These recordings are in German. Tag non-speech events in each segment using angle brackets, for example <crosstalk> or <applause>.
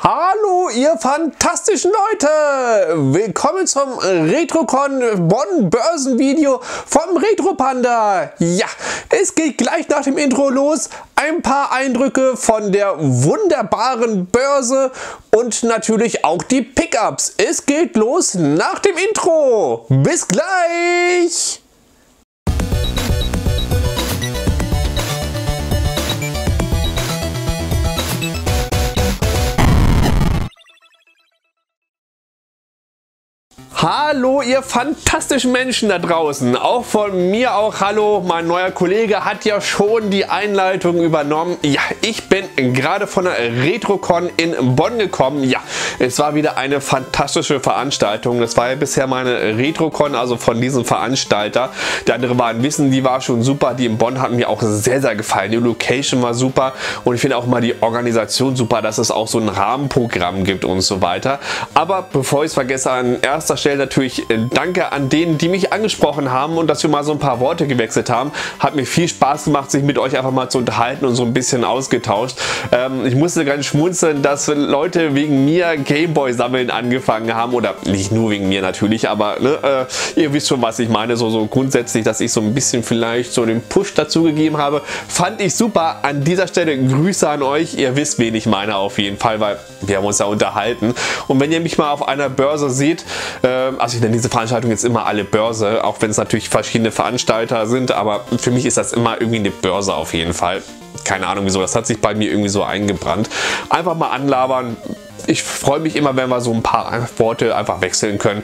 Hallo, ihr fantastischen Leute! Willkommen zum RetroCon Bonn Börsenvideo vom RetroPanda. Ja, es geht gleich nach dem Intro los. Ein paar Eindrücke von der wunderbaren Börse und natürlich auch die Pickups. Es geht los nach dem Intro. Bis gleich! Hallo, ihr fantastischen Menschen da draußen. Auch von mir auch Hallo. Mein neuer Kollege hat ja schon die Einleitung übernommen. Ja, ich bin gerade von der RetroCon in Bonn gekommen. Ja, es war wieder eine fantastische Veranstaltung. Das war ja bisher meine RetroCon, also von diesem Veranstalter. Die andere waren Wissen, die war schon super. Die in Bonn hat mir auch sehr, sehr gefallen. Die Location war super und ich finde auch mal die Organisation super, dass es auch so ein Rahmenprogramm gibt und so weiter. Aber bevor ich es vergesse, an erster Stelle Stelle natürlich äh, Danke an denen, die mich angesprochen haben und dass wir mal so ein paar Worte gewechselt haben. Hat mir viel Spaß gemacht, sich mit euch einfach mal zu unterhalten und so ein bisschen ausgetauscht. Ähm, ich musste ganz schmunzeln, dass Leute wegen mir Gameboy sammeln angefangen haben oder nicht nur wegen mir natürlich, aber ne, äh, ihr wisst schon, was ich meine. So, so grundsätzlich, dass ich so ein bisschen vielleicht so den Push dazu gegeben habe. Fand ich super. An dieser Stelle Grüße an euch. Ihr wisst, wen ich meine auf jeden Fall, weil wir haben uns ja unterhalten. Und wenn ihr mich mal auf einer Börse seht, äh, also ich nenne diese Veranstaltung jetzt immer alle Börse, auch wenn es natürlich verschiedene Veranstalter sind, aber für mich ist das immer irgendwie eine Börse auf jeden Fall. Keine Ahnung wieso, das hat sich bei mir irgendwie so eingebrannt. Einfach mal anlabern, ich freue mich immer, wenn wir so ein paar Worte einfach wechseln können.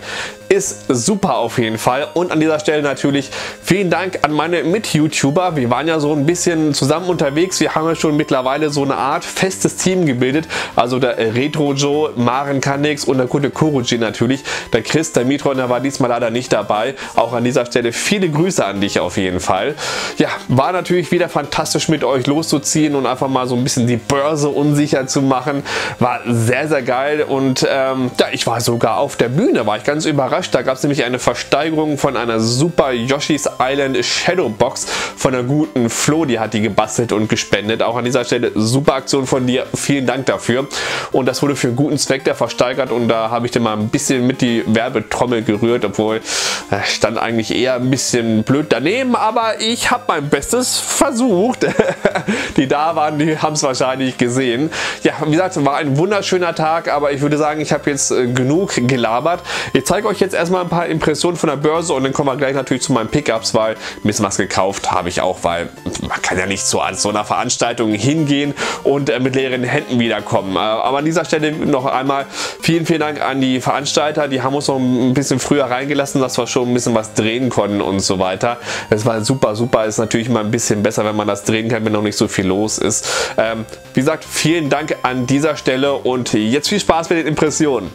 Ist super auf jeden Fall. Und an dieser Stelle natürlich vielen Dank an meine Mit-YouTuber. Wir waren ja so ein bisschen zusammen unterwegs. Wir haben ja schon mittlerweile so eine Art festes Team gebildet. Also der Retro Joe, Maren Kanix und der gute Kuruji natürlich. Der Chris, der Mitron, der war diesmal leider nicht dabei. Auch an dieser Stelle viele Grüße an dich auf jeden Fall. Ja, war natürlich wieder fantastisch mit euch loszuziehen und einfach mal so ein bisschen die Börse unsicher zu machen. War sehr sehr, sehr geil und ähm, ja, ich war sogar auf der Bühne, war ich ganz überrascht. Da gab es nämlich eine Versteigerung von einer super Yoshi's Island Shadow Box von der guten Flo, die hat die gebastelt und gespendet. Auch an dieser Stelle super Aktion von dir, vielen Dank dafür. Und das wurde für einen guten Zweck der versteigert und da habe ich dann mal ein bisschen mit die Werbetrommel gerührt, obwohl äh, stand eigentlich eher ein bisschen blöd daneben, aber ich habe mein Bestes versucht. <laughs> die da waren, die haben es wahrscheinlich gesehen. Ja, wie gesagt, war ein wunderschöner Tag, aber ich würde sagen, ich habe jetzt äh, genug gelabert. Ich zeige euch jetzt erstmal ein paar Impressionen von der Börse und dann kommen wir gleich natürlich zu meinen Pickups, weil ein bisschen was gekauft habe ich auch, weil man kann ja nicht so an so einer Veranstaltung hingehen und äh, mit leeren Händen wiederkommen. Äh, aber an dieser Stelle noch einmal vielen, vielen Dank an die Veranstalter. Die haben uns noch ein bisschen früher reingelassen, dass wir schon ein bisschen was drehen konnten und so weiter. Das war super, super. Ist natürlich mal ein bisschen besser, wenn man das drehen kann, wenn noch nicht so viel los ist. Ähm, wie gesagt, vielen Dank an dieser Stelle und jetzt viel Spaß mit den Impressionen.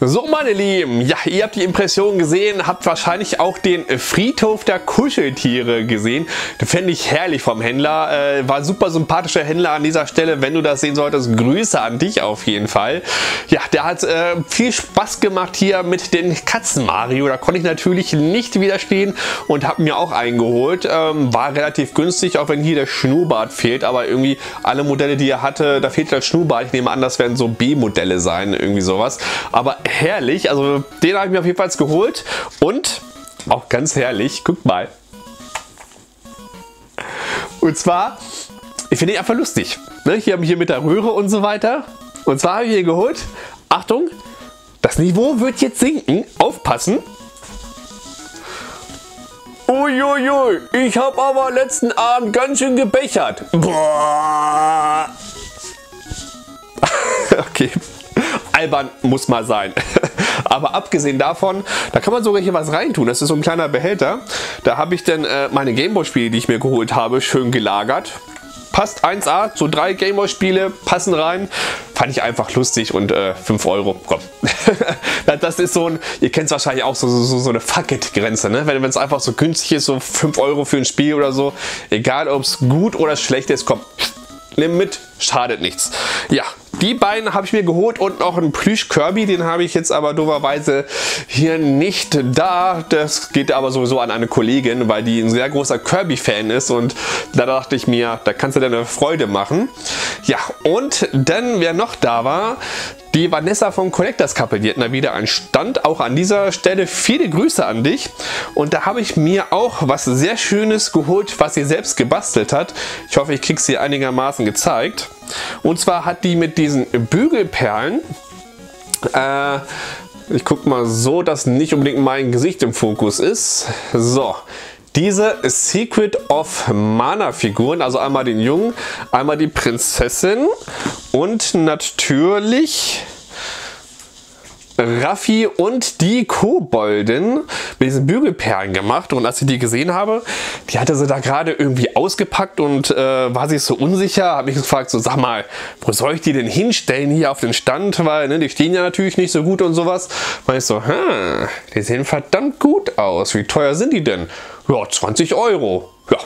So meine Lieben, ja, ihr habt die Impression gesehen, habt wahrscheinlich auch den Friedhof der Kuscheltiere gesehen. Fände ich herrlich vom Händler, äh, war super sympathischer Händler an dieser Stelle. Wenn du das sehen solltest, Grüße an dich auf jeden Fall. Ja, der hat äh, viel Spaß gemacht hier mit den Katzen Mario. Da konnte ich natürlich nicht widerstehen und habe mir auch eingeholt. Ähm, war relativ günstig, auch wenn hier der Schnurrbart fehlt, aber irgendwie alle Modelle, die er hatte, da fehlt der Schnurrbart. Ich nehme an, das werden so B-Modelle sein, irgendwie sowas. Aber herrlich. Also den habe ich mir auf jeden Fall geholt. Und auch ganz herrlich, guck mal. Und zwar, ich finde ihn einfach lustig. Ne? Hier, hier mit der Röhre und so weiter. Und zwar habe ich ihn geholt. Achtung, das Niveau wird jetzt sinken. Aufpassen. Uiuiui, ich habe aber letzten Abend ganz schön gebechert. Boah. <laughs> okay, albern muss mal sein. <laughs> Aber abgesehen davon, da kann man sogar hier was reintun. Das ist so ein kleiner Behälter. Da habe ich dann äh, meine Gameboy-Spiele, die ich mir geholt habe, schön gelagert. Passt 1A, so drei Gameboy-Spiele passen rein. Fand ich einfach lustig und äh, 5 Euro, komm. <laughs> das ist so ein, ihr kennt es wahrscheinlich auch, so, so, so eine Fuck-It-Grenze, ne? Wenn es einfach so günstig ist, so 5 Euro für ein Spiel oder so. Egal, ob es gut oder schlecht ist, komm, nimm mit, schadet nichts. Ja, die beiden habe ich mir geholt und noch einen Plüsch Kirby, den habe ich jetzt aber doverweise hier nicht da. Das geht aber sowieso an eine Kollegin, weil die ein sehr großer Kirby-Fan ist und da dachte ich mir, da kannst du dir eine Freude machen. Ja, und dann, wer noch da war, die Vanessa von Collectors Couple, die da wieder einen Stand. Auch an dieser Stelle viele Grüße an dich. Und da habe ich mir auch was sehr Schönes geholt, was sie selbst gebastelt hat. Ich hoffe, ich kriege sie einigermaßen gezeigt. Und zwar hat die mit diesen Bügelperlen äh, ich gucke mal so, dass nicht unbedingt mein Gesicht im Fokus ist. So, diese Secret of Mana Figuren, also einmal den Jungen, einmal die Prinzessin und natürlich Raffi und die Koboldin mit diesen Bügelperlen gemacht und als ich die gesehen habe, die hatte sie da gerade irgendwie ausgepackt und äh, war sich so unsicher, habe mich gefragt, so sag mal, wo soll ich die denn hinstellen hier auf den Stand, weil ne, die stehen ja natürlich nicht so gut und sowas. Weil ich so, hm, die sehen verdammt gut aus, wie teuer sind die denn? Ja, 20 Euro. Ja,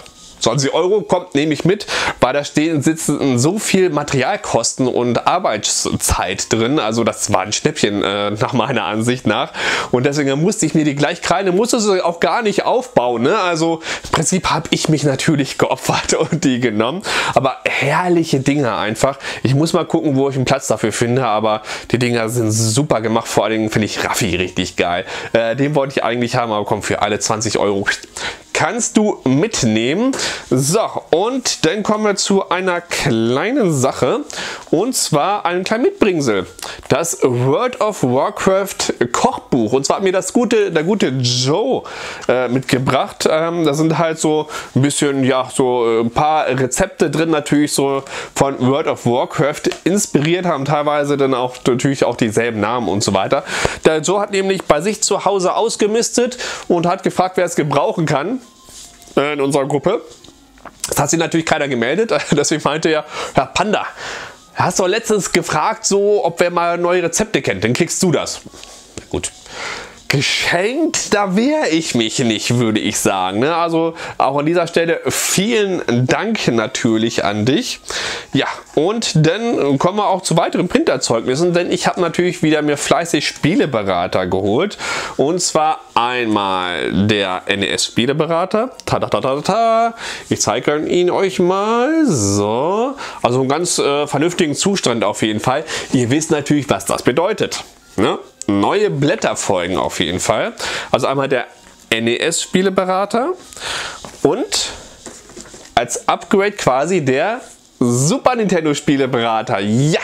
20 Euro kommt nämlich mit, weil da stehen sitzen so viel Materialkosten und Arbeitszeit drin. Also das war ein Schnäppchen äh, nach meiner Ansicht nach. Und deswegen musste ich mir die gleich kleine, musste sie auch gar nicht aufbauen. Ne? Also im Prinzip habe ich mich natürlich <laughs> geopfert und die genommen. Aber herrliche Dinge einfach. Ich muss mal gucken, wo ich einen Platz dafür finde. Aber die Dinger sind super gemacht. Vor allen Dingen finde ich Raffi richtig geil. Äh, den wollte ich eigentlich haben, aber komm, für alle 20 Euro kannst du mitnehmen. So, und dann kommen wir zu einer kleinen Sache und zwar einem kleinen Mitbringsel. Das World of Warcraft Kochbuch. Und zwar hat mir das gute, der gute Joe äh, mitgebracht. Ähm, da sind halt so ein bisschen, ja, so äh, ein paar Rezepte drin, natürlich so von World of Warcraft inspiriert, haben teilweise dann auch natürlich auch dieselben Namen und so weiter. Der Joe hat nämlich bei sich zu Hause ausgemistet und hat gefragt, wer es gebrauchen kann in unserer Gruppe. Das hat sich natürlich keiner gemeldet, <laughs> deswegen meinte er, Herr Panda, hast du letztens gefragt, so, ob wer mal neue Rezepte kennt, dann kriegst du das. Gut, geschenkt, da wehre ich mich nicht, würde ich sagen. Ne? Also auch an dieser Stelle vielen Dank natürlich an dich. Ja, und dann kommen wir auch zu weiteren Printerzeugnissen, denn ich habe natürlich wieder mir fleißig Spieleberater geholt. Und zwar einmal der NES Spieleberater. Ta -ta -ta -ta -ta. Ich zeige ihn euch mal. So, also einen ganz äh, vernünftigen Zustand auf jeden Fall. Ihr wisst natürlich, was das bedeutet. Ne? Neue Blätter folgen auf jeden Fall. Also einmal der NES-Spieleberater und als Upgrade quasi der Super Nintendo Spieleberater. Ja,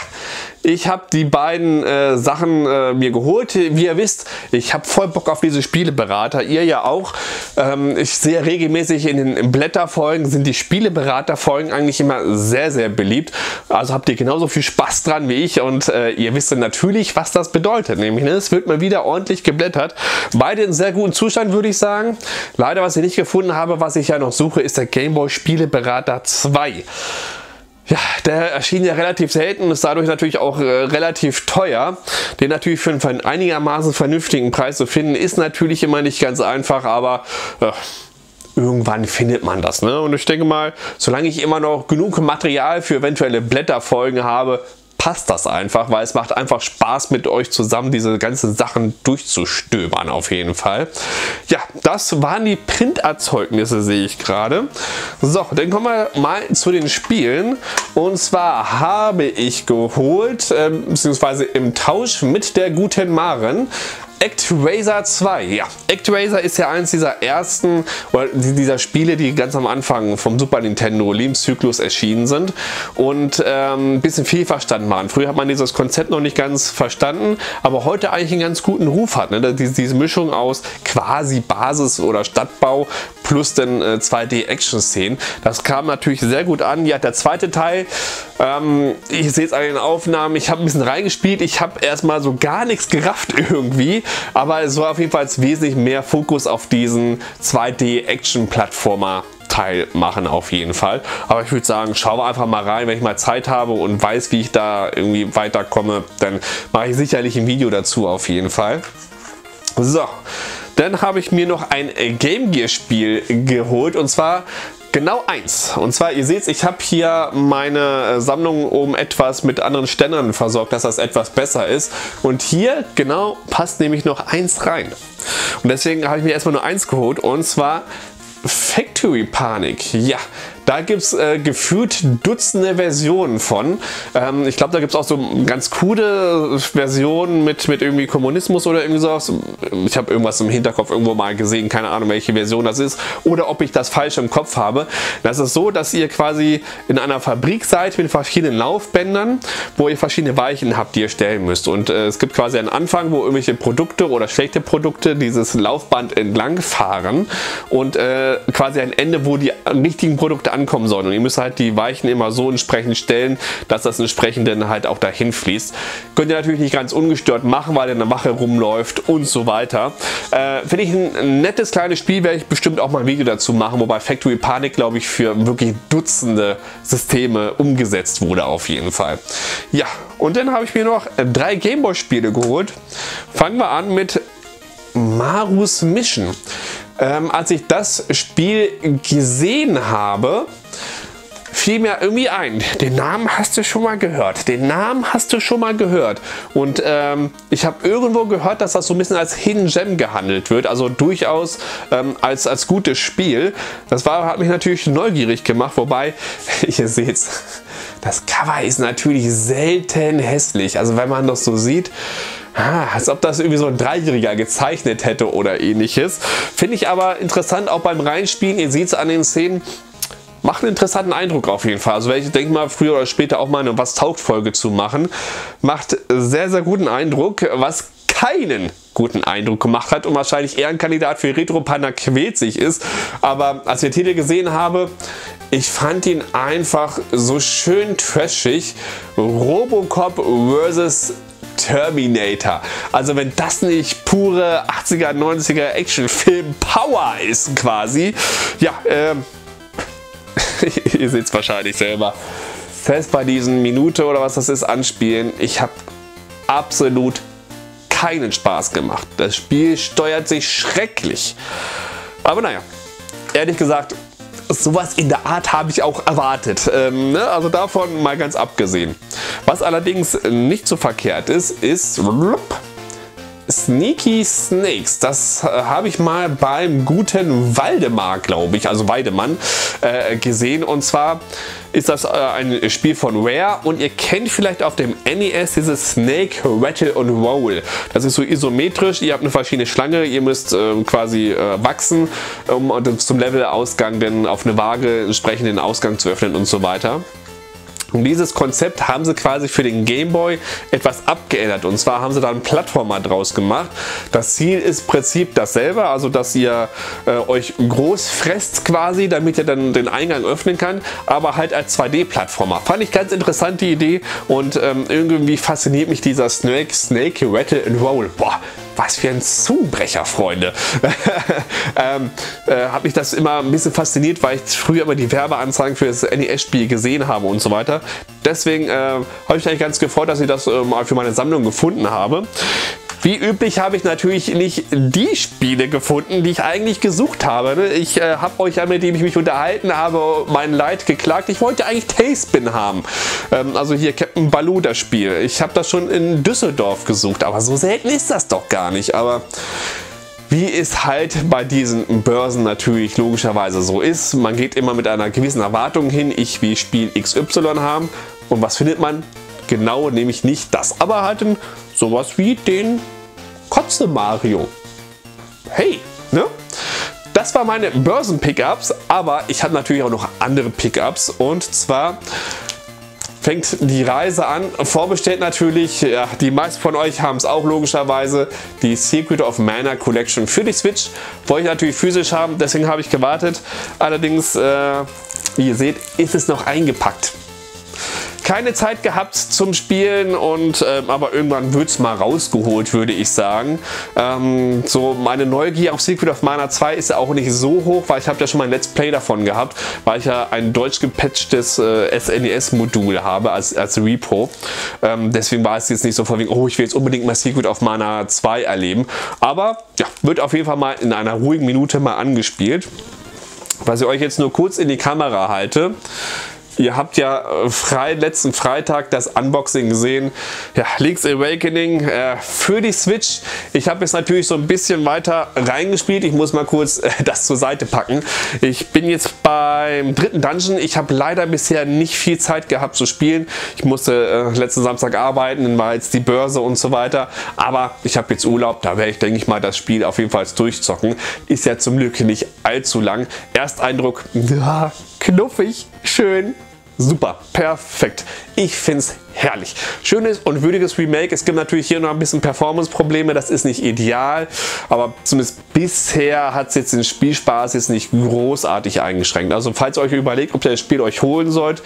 ich habe die beiden äh, Sachen äh, mir geholt. Wie ihr wisst, ich habe voll Bock auf diese Spieleberater. Ihr ja auch. Ähm, ich sehe regelmäßig in den Blätterfolgen sind die Spieleberaterfolgen eigentlich immer sehr, sehr beliebt. Also habt ihr genauso viel Spaß dran wie ich und äh, ihr wisst natürlich, was das bedeutet. Nämlich, ne, es wird mal wieder ordentlich geblättert. Beide in sehr guten Zustand, würde ich sagen. Leider, was ich nicht gefunden habe, was ich ja noch suche, ist der Gameboy Spieleberater 2. Ja, der erschien ja relativ selten, ist dadurch natürlich auch äh, relativ teuer. Den natürlich für einen einigermaßen vernünftigen Preis zu finden, ist natürlich immer nicht ganz einfach, aber äh, irgendwann findet man das. Ne? Und ich denke mal, solange ich immer noch genug Material für eventuelle Blätterfolgen habe, passt das einfach, weil es macht einfach Spaß mit euch zusammen diese ganzen Sachen durchzustöbern auf jeden Fall. Ja, das waren die Printerzeugnisse, sehe ich gerade. So, dann kommen wir mal zu den Spielen. Und zwar habe ich geholt, äh, beziehungsweise im Tausch mit der guten Maren, ActRaiser 2. Ja, ActRaiser ist ja eins dieser ersten oder dieser Spiele, die ganz am Anfang vom Super Nintendo Lebenszyklus erschienen sind und ähm, ein bisschen viel verstanden waren. Früher hat man dieses Konzept noch nicht ganz verstanden, aber heute eigentlich einen ganz guten Ruf hat. Ne? Diese, diese Mischung aus quasi Basis- oder Stadtbau plus den äh, 2D-Action-Szenen. Das kam natürlich sehr gut an. Ja, der zweite Teil, ähm, ich sehe es an den Aufnahmen, ich habe ein bisschen reingespielt, ich habe erstmal so gar nichts gerafft <laughs> irgendwie, aber es war auf jeden Fall wesentlich mehr Fokus auf diesen 2D-Action-Plattformer Teil machen auf jeden Fall. Aber ich würde sagen, schauen wir einfach mal rein, wenn ich mal Zeit habe und weiß, wie ich da irgendwie weiterkomme, dann mache ich sicherlich ein Video dazu auf jeden Fall. So, dann habe ich mir noch ein Game Gear Spiel geholt und zwar Genau eins. Und zwar, ihr seht, ich habe hier meine Sammlung um etwas mit anderen Ständern versorgt, dass das etwas besser ist. Und hier genau passt nämlich noch eins rein. Und deswegen habe ich mir erstmal nur eins geholt. Und zwar Factory Panic. Ja, da gibt es äh, gefühlt Dutzende Versionen von. Ähm, ich glaube, da gibt es auch so ganz coole Versionen mit, mit irgendwie Kommunismus oder irgendwie sowas. Ich habe irgendwas im Hinterkopf irgendwo mal gesehen, keine Ahnung, welche Version das ist. Oder ob ich das falsch im Kopf habe. Das ist so, dass ihr quasi in einer Fabrik seid mit verschiedenen Laufbändern, wo ihr verschiedene Weichen habt, die ihr stellen müsst. Und äh, es gibt quasi einen Anfang, wo irgendwelche Produkte oder schlechte Produkte dieses Laufband entlang fahren und äh, quasi ein Ende, wo die richtigen Produkte ankommen sollen. Und ihr müsst halt die Weichen immer so entsprechend stellen, dass das entsprechend dann halt auch dahin fließt. Könnt ihr natürlich nicht ganz ungestört machen, weil eine Wache rumläuft und so weiter. Äh, Finde ich ein nettes kleines Spiel, werde ich bestimmt auch mal ein Video dazu machen, wobei Factory Panic, glaube ich, für wirklich Dutzende Systeme umgesetzt wurde auf jeden Fall. Ja, und dann habe ich mir noch drei Gameboy-Spiele geholt. Fangen wir an mit Marus Mission ähm, als ich das Spiel gesehen habe, fiel mir irgendwie ein, den Namen hast du schon mal gehört. Den Namen hast du schon mal gehört. Und ähm, ich habe irgendwo gehört, dass das so ein bisschen als Hidden Gem gehandelt wird. Also durchaus ähm, als, als gutes Spiel. Das war, hat mich natürlich neugierig gemacht. Wobei, <laughs> ihr seht das Cover ist natürlich selten hässlich. Also wenn man das so sieht, Ah, als ob das irgendwie so ein Dreijähriger gezeichnet hätte oder ähnliches. Finde ich aber interessant, auch beim Reinspielen. Ihr seht es an den Szenen, macht einen interessanten Eindruck auf jeden Fall. Also ich denke mal, früher oder später auch mal eine Was taugt Folge zu machen. Macht sehr, sehr guten Eindruck. Was keinen guten Eindruck gemacht hat und wahrscheinlich eher ein Kandidat für Retro Panda quält sich ist. Aber als ich den Titel gesehen habe, ich fand ihn einfach so schön trashig. Robocop vs. Terminator. Also wenn das nicht pure 80er, 90er Actionfilm-Power ist quasi. Ja, ähm, <laughs> ihr seht es wahrscheinlich selber. Fest bei diesen Minute oder was das ist anspielen. Ich habe absolut keinen Spaß gemacht. Das Spiel steuert sich schrecklich. Aber naja, ehrlich gesagt, sowas in der Art habe ich auch erwartet. Ähm, ne? Also davon mal ganz abgesehen. Was allerdings nicht so verkehrt ist, ist Sneaky Snakes. Das äh, habe ich mal beim guten Waldemar, glaube ich, also Weidemann, äh, gesehen. Und zwar ist das äh, ein Spiel von Rare und ihr kennt vielleicht auf dem NES dieses Snake Rattle und Roll. Das ist so isometrisch, ihr habt eine verschiedene Schlange, ihr müsst äh, quasi äh, wachsen, um zum Levelausgang dann auf eine Waage entsprechend den Ausgang zu öffnen und so weiter. Und dieses Konzept haben sie quasi für den Game Boy etwas abgeändert. Und zwar haben sie da einen Plattformer draus gemacht. Das Ziel ist im Prinzip dasselbe, also dass ihr äh, euch groß fresst quasi, damit ihr dann den Eingang öffnen kann, aber halt als 2D-Plattformer. Fand ich ganz interessant die Idee und ähm, irgendwie fasziniert mich dieser Snake, Snake Rattle and Roll. Boah, was für ein Zungenbrecher, Freunde. <laughs> ähm, äh, hat mich das immer ein bisschen fasziniert, weil ich früher immer die Werbeanzeigen für das NES-Spiel gesehen habe und so weiter. Deswegen äh, habe ich mich ganz gefreut, dass ich das äh, mal für meine Sammlung gefunden habe. Wie üblich habe ich natürlich nicht die Spiele gefunden, die ich eigentlich gesucht habe. Ich äh, habe euch ja, mit dem ich mich unterhalten habe, mein Leid geklagt. Ich wollte eigentlich Tailspin haben. Ähm, also hier Captain Baloo das Spiel. Ich habe das schon in Düsseldorf gesucht, aber so selten ist das doch gar nicht. Aber wie es halt bei diesen Börsen natürlich logischerweise so ist, man geht immer mit einer gewissen Erwartung hin, ich will Spiel XY haben und was findet man? Genau, nämlich nicht das, aber halt ein, sowas wie den Kotze Mario. Hey, ne? Das waren meine Börsen-Pickups, aber ich habe natürlich auch noch andere Pickups und zwar fängt die Reise an. Vorbestellt natürlich, ja, die meisten von euch haben es auch logischerweise, die Secret of Mana Collection für die Switch. Wollte ich natürlich physisch haben, deswegen habe ich gewartet. Allerdings, äh, wie ihr seht, ist es noch eingepackt keine Zeit gehabt zum Spielen und ähm, aber irgendwann wird es mal rausgeholt, würde ich sagen. Ähm, so meine Neugier auf Secret of Mana 2 ist auch nicht so hoch, weil ich habe ja schon mal ein Let's Play davon gehabt, weil ich ja ein deutsch gepatchtes äh, SNES-Modul habe als, als Repo. Ähm, deswegen war es jetzt nicht so von wegen, oh, ich will jetzt unbedingt mal Secret of Mana 2 erleben. Aber ja, wird auf jeden Fall mal in einer ruhigen Minute mal angespielt. Was ich euch jetzt nur kurz in die Kamera halte. Ihr habt ja äh, frei, letzten Freitag das Unboxing gesehen. Ja, Link's Awakening äh, für die Switch. Ich habe jetzt natürlich so ein bisschen weiter reingespielt. Ich muss mal kurz äh, <laughs> das zur Seite packen. Ich bin jetzt beim dritten Dungeon. Ich habe leider bisher nicht viel Zeit gehabt zu spielen. Ich musste äh, letzten Samstag arbeiten, dann war jetzt die Börse und so weiter. Aber ich habe jetzt Urlaub. Da werde ich, denke ich mal, das Spiel auf jeden Fall durchzocken. Ist ja zum Glück nicht allzu lang. Ersteindruck, <laughs> ja, knuffig, schön, Super, perfekt. Ich finde es herrlich. Schönes und würdiges Remake. Es gibt natürlich hier noch ein bisschen Performance-Probleme. Das ist nicht ideal, aber zumindest bisher hat es jetzt den Spielspaß jetzt nicht großartig eingeschränkt. Also falls ihr euch überlegt, ob ihr das Spiel euch holen sollt,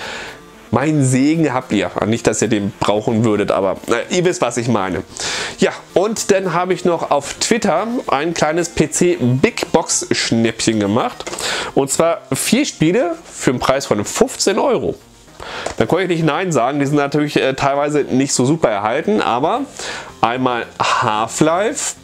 mein Segen habt ihr. Nicht, dass ihr den brauchen würdet, aber äh, ihr wisst, was ich meine. Ja, und dann habe ich noch auf Twitter ein kleines PC Big Box Schnäppchen gemacht. Und zwar vier Spiele für einen Preis von 15 Euro. Da konnte ich nicht Nein sagen, die sind natürlich äh, teilweise nicht so super erhalten, aber einmal Half-Life,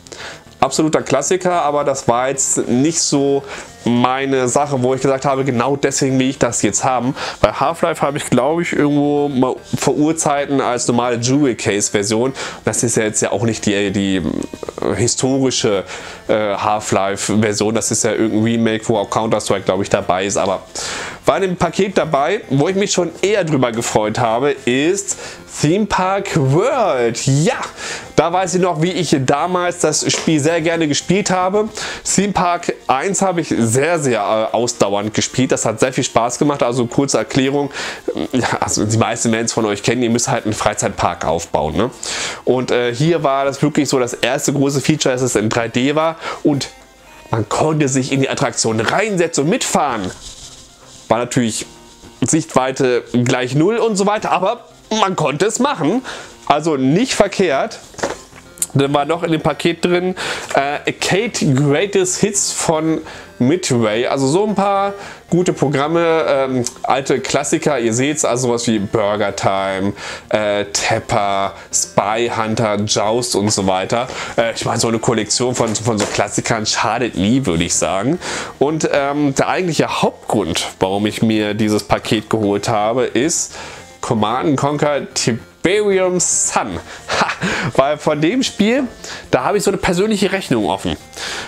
absoluter Klassiker, aber das war jetzt nicht so meine Sache, wo ich gesagt habe, genau deswegen will ich das jetzt haben. Bei Half-Life habe ich, glaube ich, irgendwo mal vor Urzeiten als normale Jewel Case Version. Das ist ja jetzt ja auch nicht die, die äh, historische äh, Half-Life Version. Das ist ja irgendein Remake, wo auch Counter-Strike, glaube ich, dabei ist. Aber war in dem Paket dabei, wo ich mich schon eher drüber gefreut habe, ist Theme Park World. Ja, da weiß ich noch, wie ich damals das Spiel sehr gerne gespielt habe. Theme Park 1 habe ich sehr, sehr äh, ausdauernd gespielt. Das hat sehr viel Spaß gemacht. Also kurze Erklärung. Ja, also die meisten Menschen von euch kennen, ihr müsst halt einen Freizeitpark aufbauen. Ne? Und äh, hier war das wirklich so das erste große Feature, dass es in 3D war und man konnte sich in die Attraktion reinsetzen und mitfahren. War natürlich Sichtweite gleich null und so weiter, aber man konnte es machen. Also nicht verkehrt. Dann war noch in dem Paket drin äh, Kate Greatest Hits von Midway. Also so ein paar gute Programme, ähm, alte Klassiker, ihr seht es, also sowas wie Burger Time, äh, Tepper, Spy Hunter, Joust und so weiter. Äh, ich meine, so eine Kollektion von, von so Klassikern schadet nie, würde ich sagen. Und ähm, der eigentliche Hauptgrund, warum ich mir dieses Paket geholt habe, ist Command Conquer Tiberium Sun. Ha, weil von dem Spiel, da habe ich so eine persönliche Rechnung offen.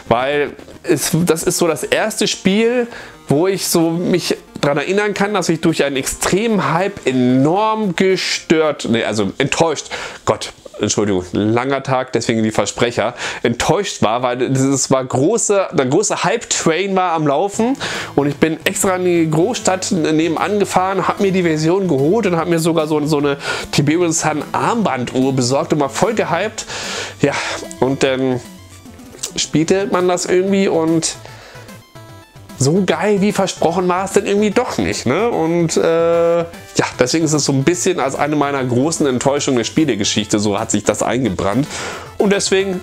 Weil es, das ist so das erste Spiel, wo ich so mich daran erinnern kann, dass ich durch einen extremen Hype enorm gestört, nee, also enttäuscht, Gott, Entschuldigung, langer Tag, deswegen die Versprecher, enttäuscht war, weil es war große, der große Hype-Train war am Laufen und ich bin extra in die Großstadt nebenan gefahren, habe mir die Version geholt und habe mir sogar so, so eine Tiberian Sun Armbanduhr besorgt und war voll gehypt. Ja, und dann spielte man das irgendwie und so geil wie versprochen war es dann irgendwie doch nicht. Ne? Und äh, ja, deswegen ist es so ein bisschen als eine meiner großen Enttäuschungen der Spielegeschichte, so hat sich das eingebrannt. Und deswegen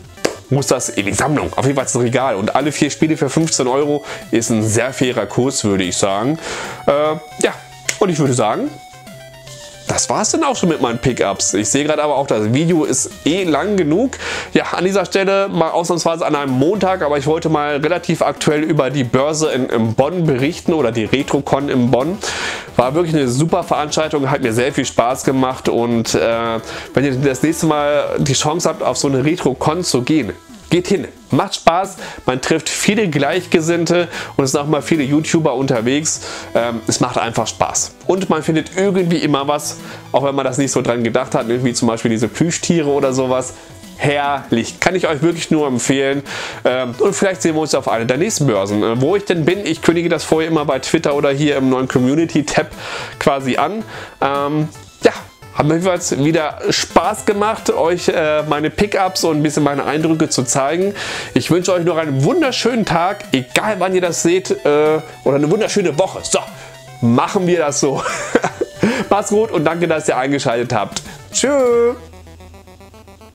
muss das in die Sammlung. Auf jeden Fall ins Regal. Und alle vier Spiele für 15 Euro ist ein sehr fairer Kurs, würde ich sagen. Äh, ja, und ich würde sagen, das war es dann auch schon mit meinen Pickups. Ich sehe gerade aber auch, das Video ist eh lang genug. Ja, an dieser Stelle mal ausnahmsweise an einem Montag, aber ich wollte mal relativ aktuell über die Börse in, in Bonn berichten oder die RetroCon in Bonn. War wirklich eine super Veranstaltung, hat mir sehr viel Spaß gemacht und äh, wenn ihr das nächste Mal die Chance habt, auf so eine RetroCon zu gehen, Geht hin, macht Spaß, man trifft viele Gleichgesinnte und es sind auch mal viele YouTuber unterwegs. Ähm, es macht einfach Spaß. Und man findet irgendwie immer was, auch wenn man das nicht so dran gedacht hat, irgendwie zum Beispiel diese Plüschtiere oder sowas. Herrlich, kann ich euch wirklich nur empfehlen. Ähm, und vielleicht sehen wir uns auf einer der nächsten Börsen. Äh, wo ich denn bin, ich kündige das vorher immer bei Twitter oder hier im neuen Community-Tab quasi an. Ähm, hat mir jedenfalls wieder Spaß gemacht, euch äh, meine Pickups und ein bisschen meine Eindrücke zu zeigen. Ich wünsche euch noch einen wunderschönen Tag, egal wann ihr das seht, äh, oder eine wunderschöne Woche. So, machen wir das so. <laughs> Macht's gut und danke, dass ihr eingeschaltet habt. Tschüss.